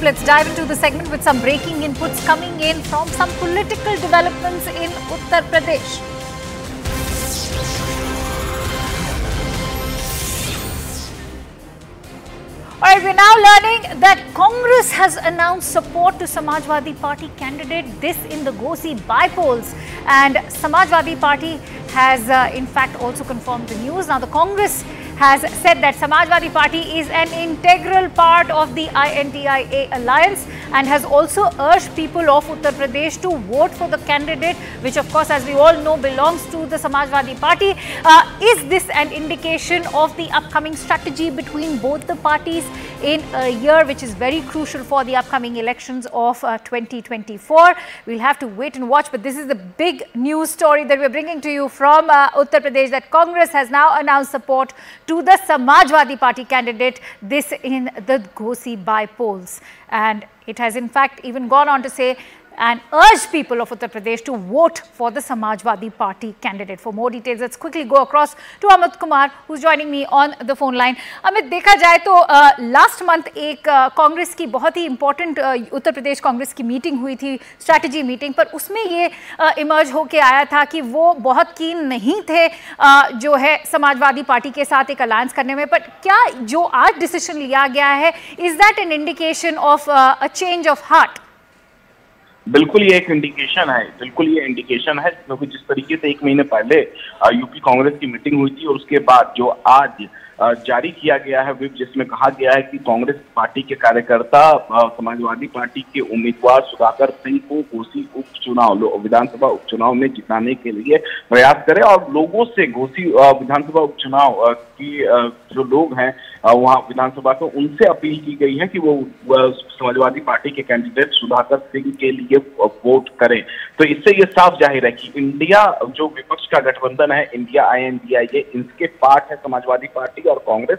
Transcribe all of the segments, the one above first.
Scoop. Let's dive into the segment with some breaking inputs coming in from some political developments in Uttar Pradesh. All right, we're now learning that Congress has announced support to Samajwadi Party candidate, this in the Ghosi by-polls. And Samajwadi Party has uh, in fact also confirmed the news. Now, the Congress has said that Samajwadi Party is an integral part of the INDIA alliance and has also urged people of Uttar Pradesh to vote for the candidate, which of course, as we all know, belongs to the Samajwadi Party. Uh, is this an indication of the upcoming strategy between both the parties in a year which is very crucial for the upcoming elections of uh, 2024? We'll have to wait and watch, but this is the big news story that we're bringing to you from uh, Uttar Pradesh that Congress has now announced support to the Samajwadi Party candidate, this in the Ghosi by polls. And it has in fact even gone on to say and urge people of Uttar Pradesh to vote for the Samajwadi Party candidate. For more details, let's quickly go across to Amit Kumar, who's joining me on the phone line. Amit, देखा जाए तो last month एक कांग्रेस की बहुत ही important Uttar Pradesh Congress की meeting हुई थी strategy meeting पर उसमें ये इमर्ज होके आया था कि वो बहुत कीन नहीं थे जो है समाजवादी पार्टी के साथ एक अलायंस करने में पर क्या जो आज डिसीज़न लिया गया है is that an indication of a change of heart बिल्कुल ये एक इंडिकेशन है, बिल्कुल ये इंडिकेशन है, क्योंकि जिस तरीके से एक महीने पहले यूपी कांग्रेस की मीटिंग हुई थी और उसके बाद जो आज जारी किया गया है विप जिसमें कहा गया है कि कांग्रेस पार्टी के कार्यकर्ता समाजवादी पार्टी के उम्मीदवार सुधाकर सिंह को घोसी उपचुनाव विधानसभा उपचुनाव में जिताने के लिए प्रयास करें और लोगों से घोसी विधानसभा उपचुनाव की जो लोग हैं वहाँ विधानसभा को उनसे अपील की गई है कि वो समाजवादी पार्टी के कैंडिडेट सुधाकर सिंह के लिए वोट करें। तो इससे ये साफ़ ज़ाहिर है कि इंडिया, जो विपक्ष का गठबंधन है, India, I N D I इनके पार्ट है समाजवादी पार्टी और कांग्रेस।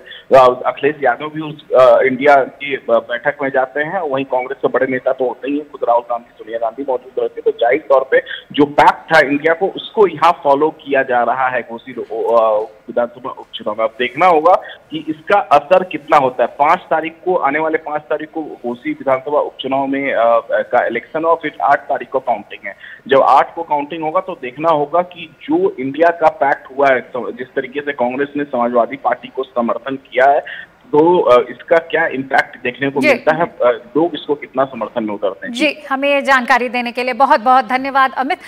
अखिलेश यादव भी उस इंडिया की बैठक में जाते हैं। वहीं कांग्रेस के बड़े नेता तो होते ही हैं, खुद राहुल गांधी, सोनिया गांधी मौजूद रहते तो ज़ाहिर तौर पर जो पैक्ट था इंडिया को, उसको यहाँ फॉलो किया जा रहा है। घोसी विधानसभा उपचुनाव में। अब देखना होगा कि इसका असर कितना होता है? पाँच तारीख को आने वाले पाँच तारीख को घोसी विधानसभा उपचुनाव में आ, का इलेक्शन और फिर आठ तारीख को काउंटिंग है। जब आठ को काउंटिंग होगा तो देखना होगा कि जो इंडिया का पैक्ट हुआ है तो जिस तरीके से कांग्रेस ने समाजवादी पार्टी को समर्थन किया है तो इसका क्या इम्पैक्ट देखने को मिलता है? लोग इसको कितना समर्थन में उतरते हैं। जी हमें जानकारी देने के लिए बहुत बहुत धन्यवाद अमित।